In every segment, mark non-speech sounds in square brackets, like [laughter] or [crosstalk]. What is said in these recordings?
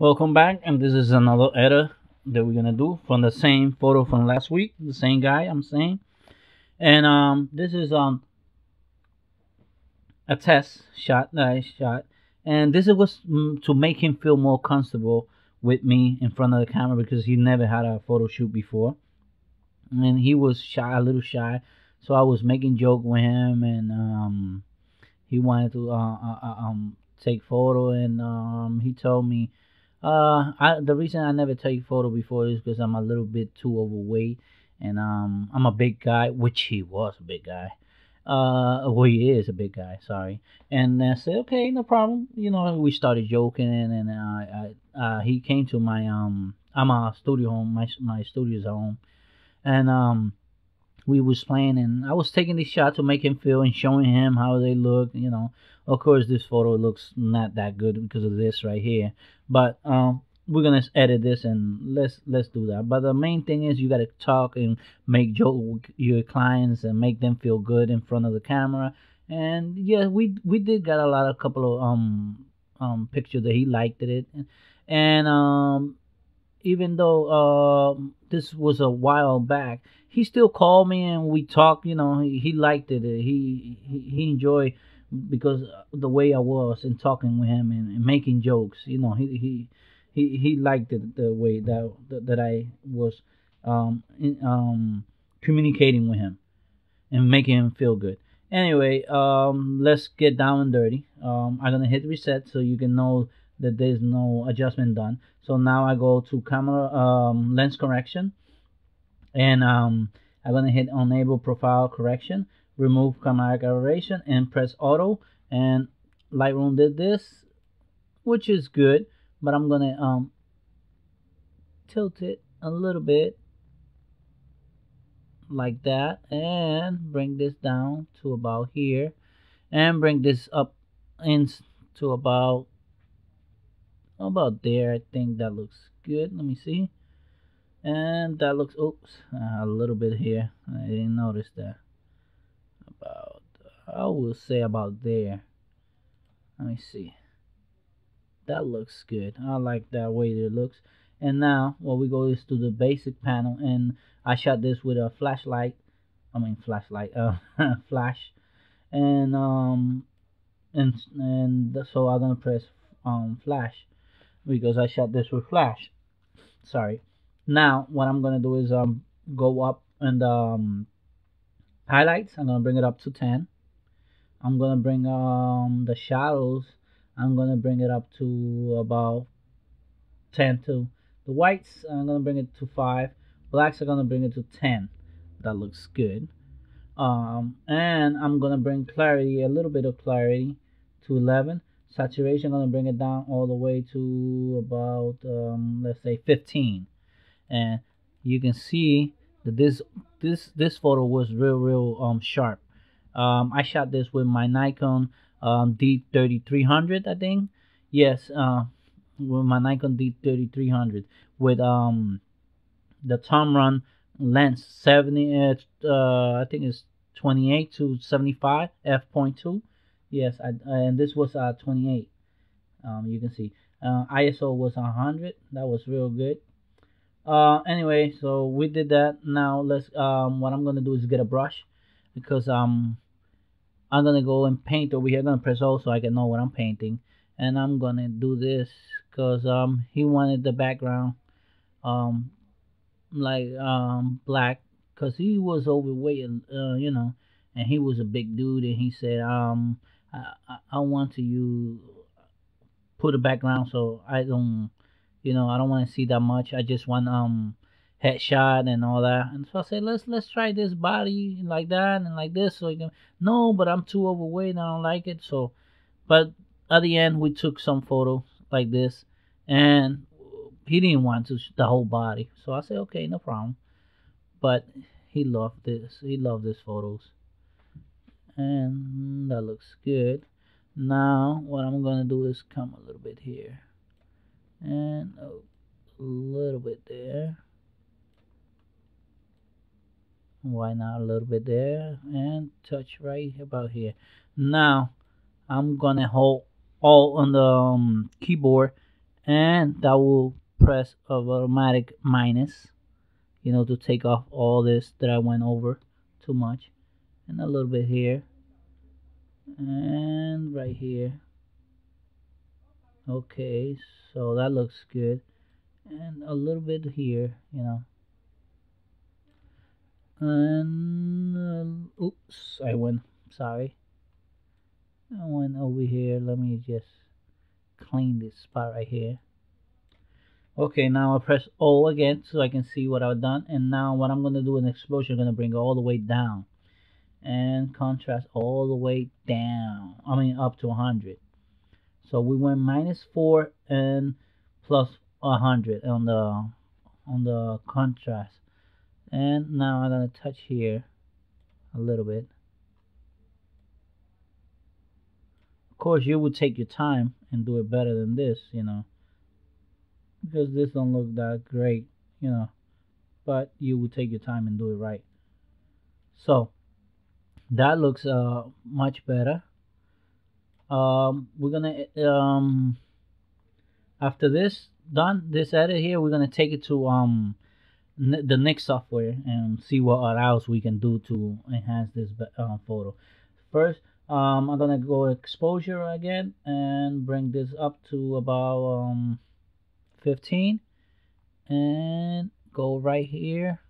Welcome back, and this is another edit that we're gonna do from the same photo from last week. The same guy, I'm saying, and um, this is um a test shot that I shot, and this was mm, to make him feel more comfortable with me in front of the camera because he never had a photo shoot before, and he was shy, a little shy, so I was making joke with him, and um, he wanted to uh, uh, uh um take photo, and um, he told me uh, I the reason I never take photo before is because I'm a little bit too overweight, and um, I'm a big guy, which he was a big guy. Uh, well, he is a big guy. Sorry, and I said, okay, no problem. You know, we started joking, and uh, I, uh, he came to my um, I'm a studio home. My my studio's home, and um, we was playing, and I was taking these shots to make him feel and showing him how they look. You know, of course, this photo looks not that good because of this right here, but um, we're gonna edit this and let's let's do that. But the main thing is you gotta talk and make joke your clients and make them feel good in front of the camera. And yeah, we we did got a lot of couple of um um pictures that he liked it, and um even though uh, this was a while back, he still called me and we talked. You know, he, he liked it. He, he he enjoyed because the way I was and talking with him and, and making jokes, you know, he he he, he liked it the way that that, that I was um in, um communicating with him and making him feel good. Anyway, um, let's get down and dirty. Um, I'm gonna hit reset so you can know that there's no adjustment done. So now I go to camera um, lens correction, and um, I'm gonna hit enable profile correction remove chromatic aberration and press auto and Lightroom did this which is good but I'm gonna um tilt it a little bit like that and bring this down to about here and bring this up into about about there. I think that looks good. Let me see. And that looks oops a little bit here. I didn't notice that about I will say about there. Let me see. That looks good. I like that way it looks. And now what we go is to the basic panel and I shot this with a flashlight. I mean flashlight uh [laughs] flash. And um and and so I'm gonna press um flash because I shot this with flash. Sorry. Now what I'm gonna do is um go up and um highlights I'm gonna bring it up to 10 I'm gonna bring um the shadows. I'm gonna bring it up to about 10 too the whites I'm gonna bring it to 5 blacks are gonna bring it to 10 that looks good. Um, and I'm gonna bring clarity a little bit of clarity to 11 saturation I'm gonna bring it down all the way to about um, let's say 15 and you can see that this this this photo was real real um sharp. Um i shot this with my nikon um d3300 i think. Yes uh with my nikon d3300 with um the Tamron lens 70 uh i think it's 28 to 75 f.2 yes I, and this was uh 28 um you can see. Uh, iso was 100 that was real good uh anyway so we did that. Now let's um what i'm gonna do is get a brush because um i'm gonna go and paint over here. I'm gonna press o so i can know what i'm painting. And i'm gonna do this because um he wanted the background um like um black because he was overweight uh you know and he was a big dude. And he said um i i, I want to you put a background so i don't you know, I don't want to see that much. I just want um headshot and all that. And so I said, let's let's try this body like that and like this. So you can no, but I'm too overweight. I don't like it. So, but at the end we took some photos like this, and he didn't want to the whole body. So I said, okay, no problem. But he loved this. He loved these photos, and that looks good. Now what I'm gonna do is come a little bit here and a little bit there. Why not a little bit there? And touch right about here. Now I'm gonna hold Alt on the um, keyboard. And that will press automatic minus you know to take off all this that I went over too much. And a little bit here. And right here okay so that looks good. And a little bit here you know. And uh, oops I went sorry. I went over here. Let me just clean this spot right here. Okay now I press O again so I can see what I've done. And now what I'm gonna do in exposure I'm gonna bring all the way down. And contrast all the way down. I mean up to 100 so we went minus 4 and plus a 100 on the on the contrast. And now I'm gonna touch here a little bit. Of course you would take your time and do it better than this you know because this don't look that great you know but you would take your time and do it right. So that looks uh much better um we're gonna um after this done this edit here we're gonna take it to um the next software and see what else we can do to enhance this uh, photo. First um i'm gonna go exposure again and bring this up to about um 15 and go right here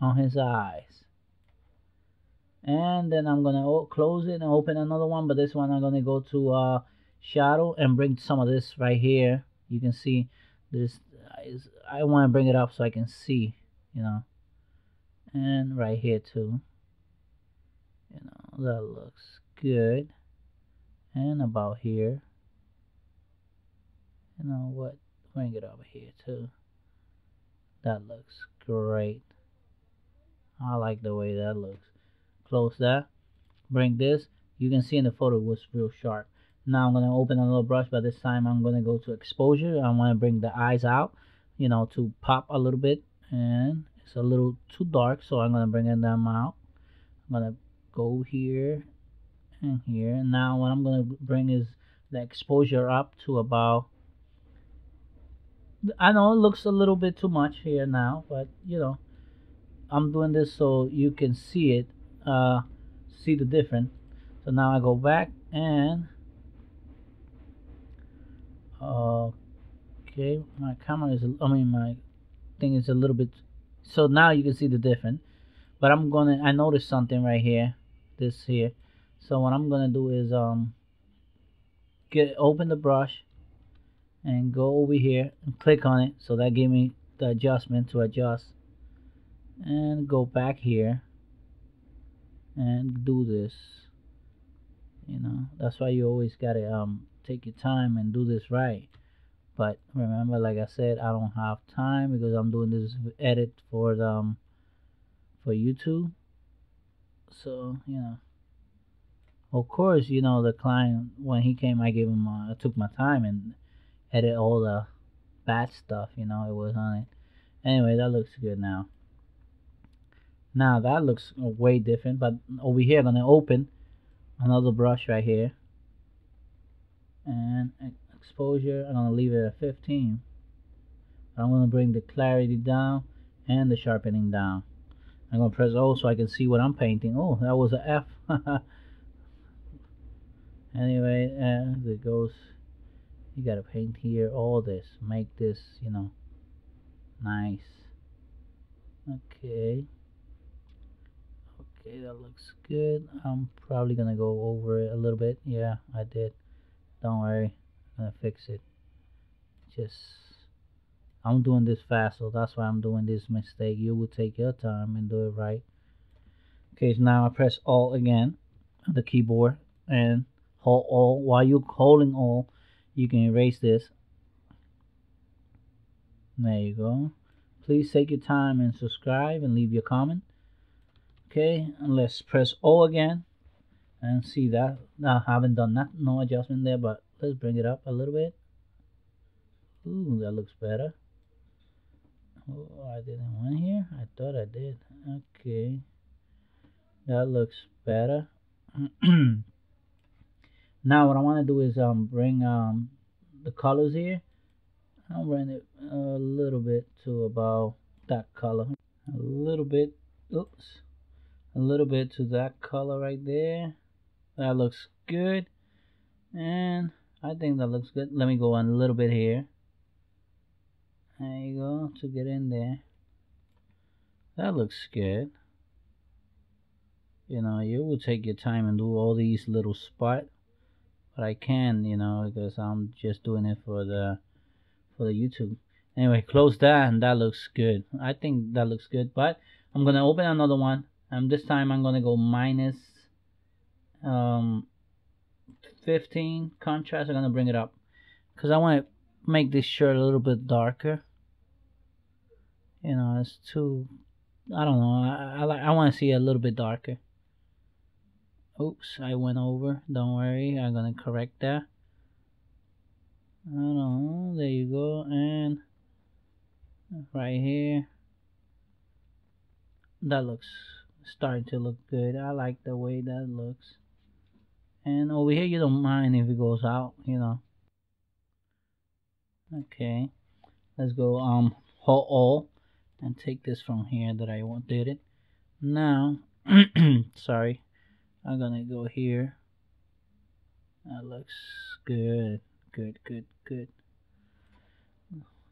on his eyes and then I'm gonna close it and open another one but this one I'm gonna go to uh, shadow and bring some of this right here. You can see this I want to bring it up so I can see you know. And right here too. You know that looks good. And about here. You know what? Bring it over here too. That looks great. I like the way that looks close that. Bring this. You can see in the photo it was real sharp. Now I'm going to open another brush. But this time I'm going to go to exposure. I want to bring the eyes out you know to pop a little bit. And it's a little too dark so I'm going to bring in them out. I'm going to go here and here. And now what I'm going to bring is the exposure up to about I know it looks a little bit too much here now but you know I'm doing this so you can see it uh, see the difference. So now I go back and okay my camera is I mean my thing is a little bit so now you can see the difference. But I'm gonna I noticed something right here this here. So what I'm gonna do is um get open the brush and go over here and click on it. So that gave me the adjustment to adjust. And go back here and do this you know? That's why you always gotta um take your time and do this right. But remember like I said I don't have time because I'm doing this edit for the um, for YouTube. So you know. Of course you know the client when he came I gave him uh, I took my time and edit all the bad stuff you know it was on it. Anyway that looks good now now that looks uh, way different, but over here I'm gonna open another brush right here. And exposure I'm gonna leave it at 15 I'm gonna bring the clarity down and the sharpening down. I'm gonna press O so I can see what I'm painting. Oh that was a F. [laughs] Anyway as it goes you gotta paint here all this make this you know nice. Okay Okay, that looks good. I'm probably gonna go over it a little bit. Yeah, I did. Don't worry, I'm gonna fix it. Just, I'm doing this fast, so that's why I'm doing this mistake. You will take your time and do it right. Okay, so now I press Alt again on the keyboard and hold Alt. While you're holding Alt, you can erase this. There you go. Please take your time and subscribe and leave your comment okay and let's press O again and see that. Now I haven't done that no adjustment there but let's bring it up a little bit. Ooh, that looks better. Oh I didn't want here. I thought I did. Okay. That looks better. [clears throat] Now what I want to do is um bring um the colors here. I'll bring it a little bit to about that color. A little bit oops a little bit to that color right there. That looks good. And I think that looks good. Let me go on a little bit here. There you go to get in there. That looks good. You know you will take your time and do all these little spots but I can you know because I'm just doing it for the for the YouTube. Anyway close that and that looks good. I think that looks good but I'm gonna open another one and this time I'm gonna go minus um 15 contrast I'm gonna bring it up. Because I want to make this shirt a little bit darker. You know it's too I don't know I, I, I want to see it a little bit darker. Oops I went over. Don't worry I'm gonna correct that. I don't know there you go and right here. That looks starting to look good. I like the way that looks. And over here you don't mind if it goes out you know. Okay. Let's go um Alt and take this from here that I did it. Now [clears throat] sorry. I'm gonna go here. That looks good. Good good good.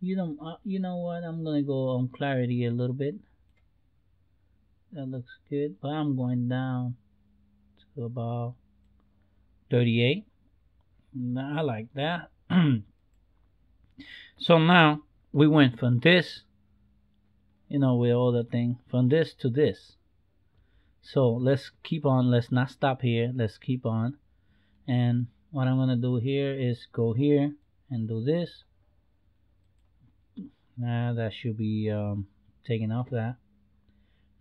You know uh, you know what? I'm gonna go on clarity a little bit that looks good. But I'm going down to about 38 I like that. [clears throat] So now we went from this you know with all the thing from this to this. So let's keep on. Let's not stop here. Let's keep on. And what I'm gonna do here is go here and do this. Now that should be um, taken off that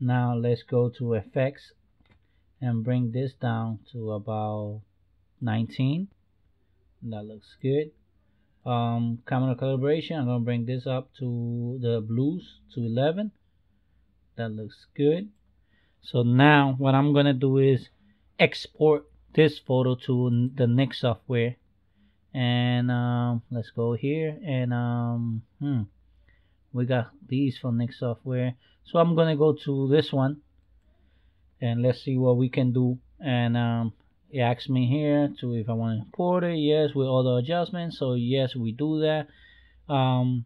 now let's go to effects and bring this down to about 19 that looks good. Um, camera calibration I'm gonna bring this up to the blues to 11 that looks good. So now what I'm gonna do is export this photo to the next software. And um, let's go here and um, hmm, we got these from Nik software. So I'm gonna go to this one and let's see what we can do. And um, it asks me here to if I want to import it. Yes with all the adjustments. So yes we do that. Um,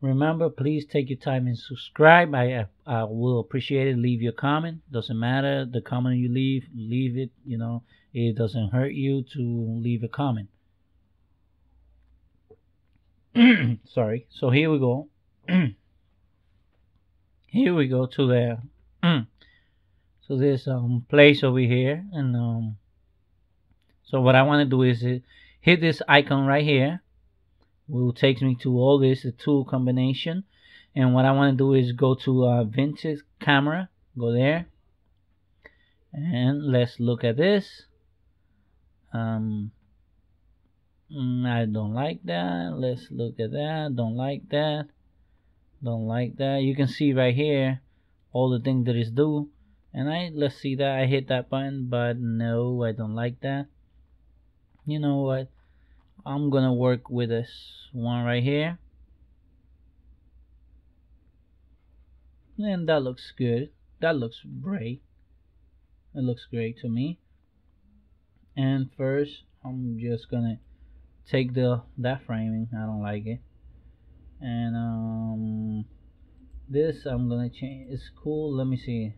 remember please take your time and subscribe. I, I will appreciate it. Leave your comment. Doesn't matter the comment you leave leave it you know. It doesn't hurt you to leave a comment. [clears throat] Sorry. So here we go [clears throat] here we go to there so there's um place over here and um so what I want to do is uh, hit this icon right here. Will take me to all this the tool combination and what I want to do is go to uh, vintage camera go there and let's look at this. Um mm, I don't like that. Let's look at that. Don't like that don't like that. You can see right here all the things that is do. And I let's see that. I hit that button but no I don't like that. You know what? I'm gonna work with this one right here. And that looks good. That looks great. It looks great to me. And first I'm just gonna take the that framing. I don't like it and um this I'm gonna change it's cool let me see.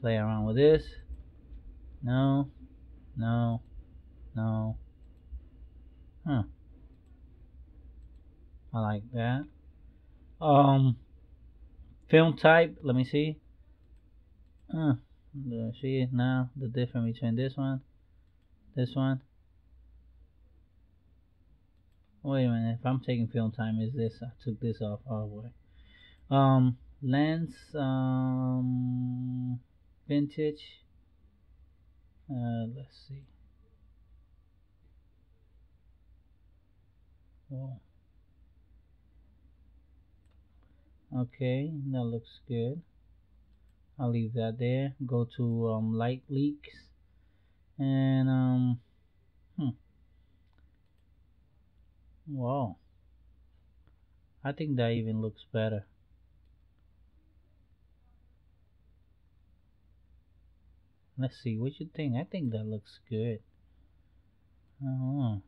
Play around with this. No no no. Huh. I like that. Um film type let me see. Uh, see now the difference between this one this one wait a minute. If I'm taking film time is this I took this off. All the way um lens um vintage. Uh, let's see. Oh. okay that looks good. I'll leave that there. Go to um, light leaks. And um hmm. Wow. I think that even looks better. Let's see, what you think? I think that looks good. Oh.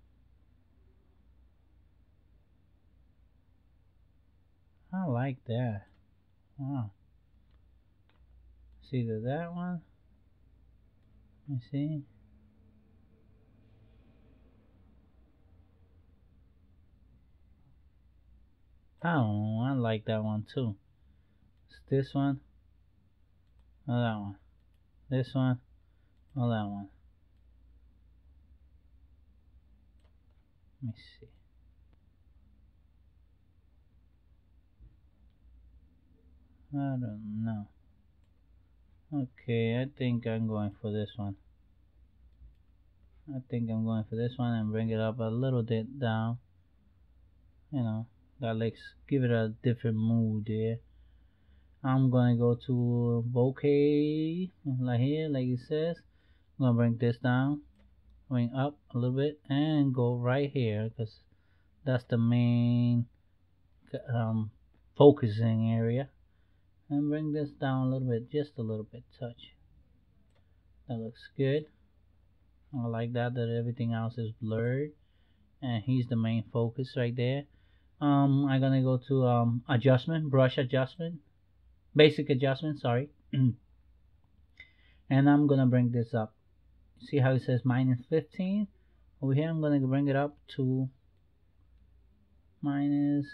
I like that. Wow. See the that one. You see? Oh, I like that one too. It's this one or that one. This one or that one. Let me see. I don't know. Okay, I think I'm going for this one. I think I'm going for this one and bring it up a little bit down. You know, that looks give it a different mood there. I'm gonna go to bokeh like here, like it says. I'm gonna bring this down, bring up a little bit, and go right here because that's the main um, focusing area and bring this down a little bit just a little bit touch that looks good I like that that everything else is blurred and he's the main focus right there um I'm gonna go to um adjustment brush adjustment basic adjustment sorry. [clears throat] And I'm gonna bring this up. See how it says minus 15 over here I'm gonna bring it up to minus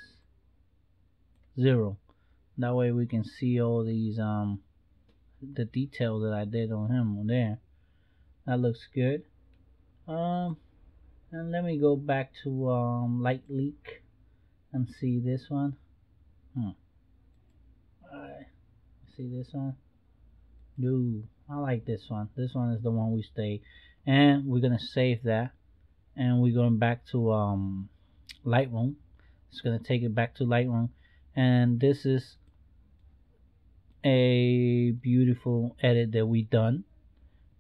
0 that way we can see all these um the detail that I did on him there. That looks good. Um and let me go back to um light leak and see this one. Hmm. Alright. see this one? No I like this one. This one is the one we stay and we're gonna save that. And we're going back to um Lightroom. It's gonna take it back to Lightroom. And this is a beautiful edit that we done.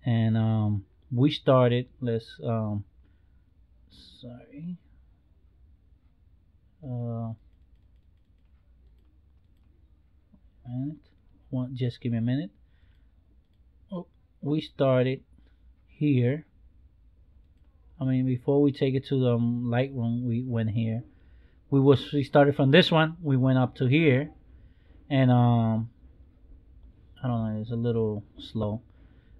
And um, we started. Let's um, sorry uh, minute one just give me a minute. Oh, we started here. I mean before we take it to the um, Lightroom we went here. We was we started from this one. We went up to here. And um I don't know, it's a little slow.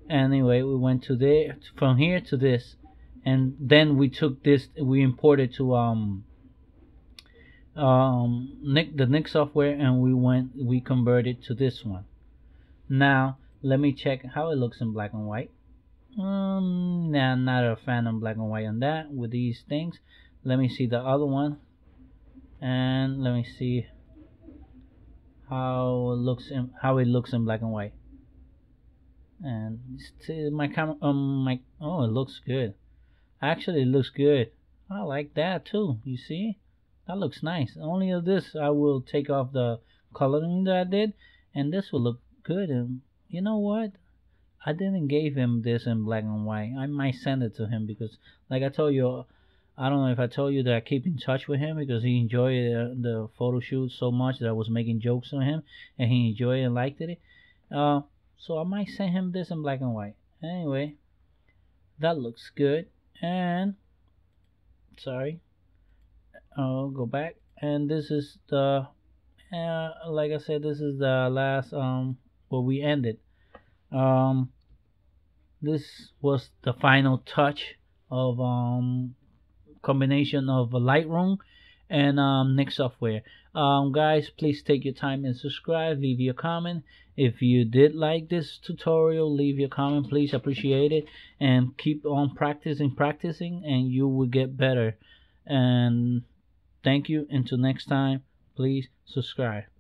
Anyway, we went to there from here to this, and then we took this, we imported to um um Nik the Nik software, and we went we converted to this one. Now let me check how it looks in black and white. Um, nah, not a fan of black and white on that with these things. Let me see the other one, and let me see how it looks in how it looks in black and white and my camera um my oh it looks good actually it looks good I like that too you see that looks nice only of this I will take off the coloring that I did and this will look good and you know what I didn't give him this in black and white I might send it to him because like I told you I don't know if I told you that I keep in touch with him because he enjoyed uh, the photo shoot so much that I was making jokes on him and he enjoyed and liked it. Uh, so I might send him this in black and white. Anyway, that looks good. And sorry, I'll go back. And this is the, uh, like I said, this is the last um where we ended. Um, this was the final touch of um combination of Lightroom and um, Nik software. Um, guys, please take your time and subscribe. Leave your comment. If you did like this tutorial, leave your comment. Please appreciate it and keep on practicing, practicing, and you will get better. And thank you. Until next time, please subscribe.